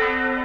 Bye.